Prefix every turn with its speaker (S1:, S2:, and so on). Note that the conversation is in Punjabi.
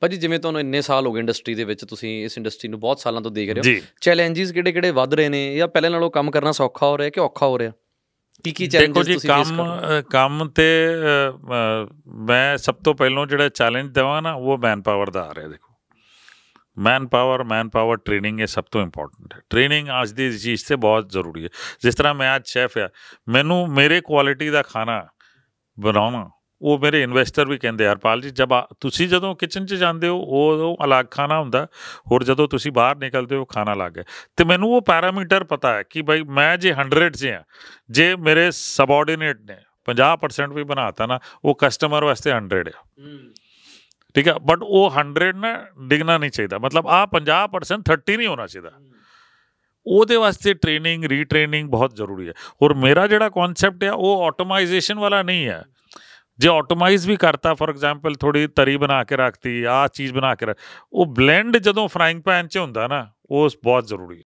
S1: ਭਾਜੀ ਜਿਵੇਂ ਤੁਹਾਨੂੰ ਇੰਨੇ ਸਾਲ ਹੋ ਗਏ ਇੰਡਸਟਰੀ ਦੇ ਵਿੱਚ ਤੁਸੀਂ ਇਸ ਇੰਡਸਟਰੀ ਨੂੰ ਬਹੁਤ ਸਾਲਾਂ ਤੋਂ ਦੇਖ ਰਹੇ ਹੋ। ਚੈਲੰਜਸ ਕਿਹੜੇ-ਕਿਹੜੇ ਵੱਧ ਰਹੇ ਨੇ? ਜਾਂ ਪਹਿਲੇ ਨਾਲੋਂ ਕੰਮ ਕਰਨਾ ਸੌਖਾ ਹੋ ਰਿਹਾ ਕਿ ਔਖਾ ਹੋ ਰਿਹਾ? ਕੀ ਕੀ ਚੈਲੰਜਸ ਤੁਸੀਂ ਫੇਸ
S2: ਕੰਮ
S1: ਕਰ ਰਹੇ
S2: ਕੰਮ ਤੇ ਮੈਂ ਸਭ ਤੋਂ ਪਹਿਲਾਂ ਜਿਹੜਾ ਚੈਲੰਜ ਦੇਵਾਂ ਨਾ ਉਹ ਮੈਨ ਪਾਵਰ ਦਾ ਆ ਰਿਹਾ ਦੇਖੋ। Man power man power training ਇਹ ਸਭ ਤੋਂ ਇੰਪੋਰਟੈਂਟ ਹੈ। ਟ੍ਰੇਨਿੰਗ ਅੱਜ ਦੀ ਚੀਜ਼ ਤੇ ਬਹੁਤ ਜ਼ਰੂਰੀ ਹੈ। ਜਿਸ ਤਰ੍ਹਾਂ ਮੈਂ ਅੱਜ ਸ਼ੈਫ ਆ ਮੈਨੂੰ ਮੇਰੇ ਕੁਆਲਿਟੀ ਦਾ ਖਾਣਾ ਬਣਾਉਣਾ ਉਹ ਮੇਰੇ ਇਨਵੈਸਟਰ ਵੀ ਕਹਿੰਦੇ ਹਰਪਾਲ ਜੀ ਜਦ ਤੁਸੀਂ ਜਦੋਂ ਕਿਚਨ 'ਚ ਜਾਂਦੇ ਹੋ ਉਹ ਅਲੱਗ ਖਾਣਾ ਹੁੰਦਾ। ਹੋਰ ਜਦੋਂ ਤੁਸੀਂ ਬਾਹਰ ਨਿਕਲਦੇ ਹੋ ਖਾਣਾ ਅਲੱਗ ਹੈ। ਤੇ ਮੈਨੂੰ ਉਹ ਪੈਰਾਮੀਟਰ ਪਤਾ ਹੈ ਕਿ ਭਾਈ ਮੈਂ ਜੇ 100 'ਚ ਆ ਜੇ ਮੇਰੇ ਸਬਆਰਡੀਨੇਟ ਨੇ 50% ਵੀ ਬਣਾਤਾ ਨਾ ਉਹ ਕਸਟਮਰ ਵਾਸਤੇ 100 ਹੈ
S1: ਹੋ।
S2: ਠੀਕ ਹੈ ਬਟ ਉਹ 100 ਨਾ ਡਿਗਣਾ ਨਹੀਂ ਚਾਹੀਦਾ। ਮਤਲਬ ਆ 50% 30 ਨਹੀਂ ਹੋਣਾ ਚਾਹੀਦਾ। ਉਹਦੇ ਵਾਸਤੇ ਟ੍ਰੇਨਿੰਗ ਰੀਟ੍ਰੇਨਿੰਗ ਬਹੁਤ ਜ਼ਰੂਰੀ ਹੈ। ਔਰ ਮੇਰਾ ਜਿਹੜਾ ਕਨਸੈਪਟ ਹੈ ਉਹ ਆਟੋਮਾਈਜੇਸ਼ਨ ਵਾਲਾ ਨਹੀਂ ਹੈ। ਜੇ ਆਟੋਮਾਈਜ਼ ਵੀ ਕਰਤਾ ਫੋਰ ਐਗਜ਼ਾਮਪਲ ਥੋੜੀ ਤਰੀ ਬਣਾ ਕੇ ਰੱਖਤੀ ਆ ਚੀਜ਼ ਬਣਾ ਕੇ ਰੱਖ, ਉਹ ਬਲੈਂਡ ਜਦੋਂ ਫਰਾਈਂਗ ਪੈਨ 'ਚ ਹੁੰਦਾ ਨਾ, ਉਹ ਬਹੁਤ ਜ਼ਰੂਰੀ ਹੈ।